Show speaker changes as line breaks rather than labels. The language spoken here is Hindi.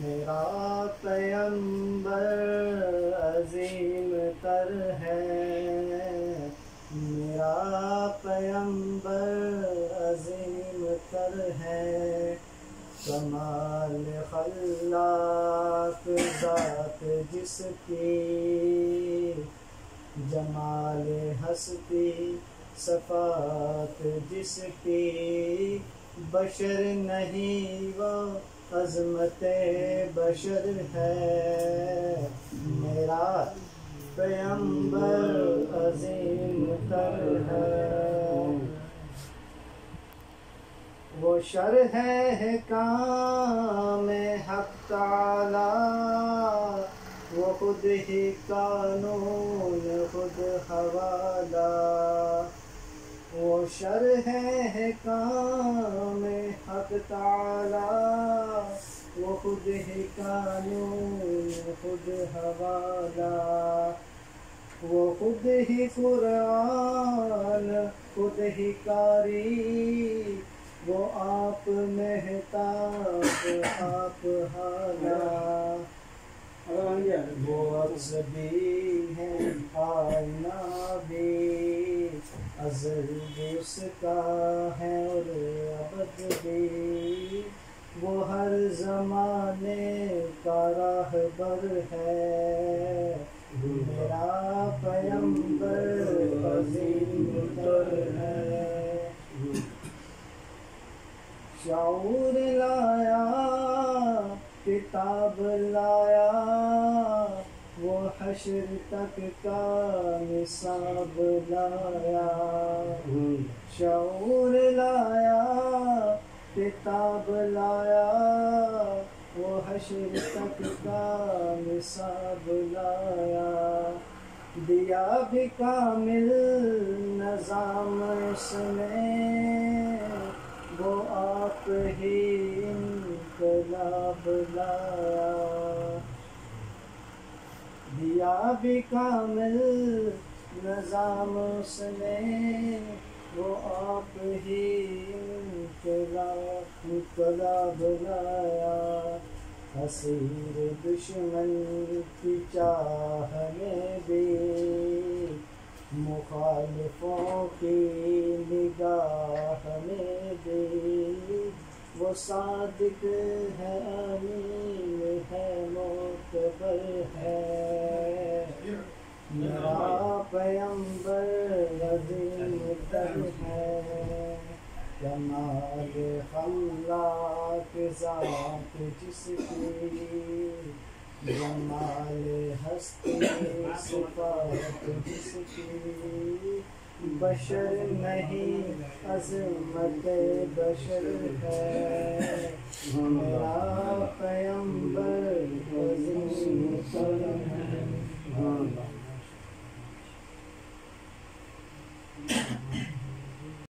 मेरा पैम्बर अजीम तर है मेरा पैम्बर अजीम तर है कमाल खल्लाक ज़ात जिसकी जमाल हस्ती, सफात जिसकी बशर नहीं, वो अजमत बशर है। मेरा पैम्बर अजीम तर है वो शर है काम हक ताला। वो खुद ही कानून, खुद हवाला। वो शर है काम हक ताला। वो खुद ही कानून, खुद हवाला। वो खुद ही कुरान, खुद ही कारी। वो आप मेहताब, आप हाला। वो भी है आईना भी अजल भी उसका है और अबद भी। वो हर जमाने का राहबर है। मेरा पैम्बर है शाऊर लाया किताब लाया वो हशर तक का निसाब लाया। शऊर लाया किताब लाया वो हशर तक का निसाब लाया। दिया भी कामिल नजाम इसने वो आप ही दिया भी कामिल नजाम उसने, वो आप ही लाया। हसीर दुश्मन की चाह में भी मुखालिफों की निगाह में सादिक है अमीन है मोतबर है। मेरा पैम्बर अजीम तर है। कमाल खल्लाक ज़ात जिसकी, जमाल हस्ती, सिफात जिसकी। बशर नहीं अजमत बशर है। मेरा पैम्बर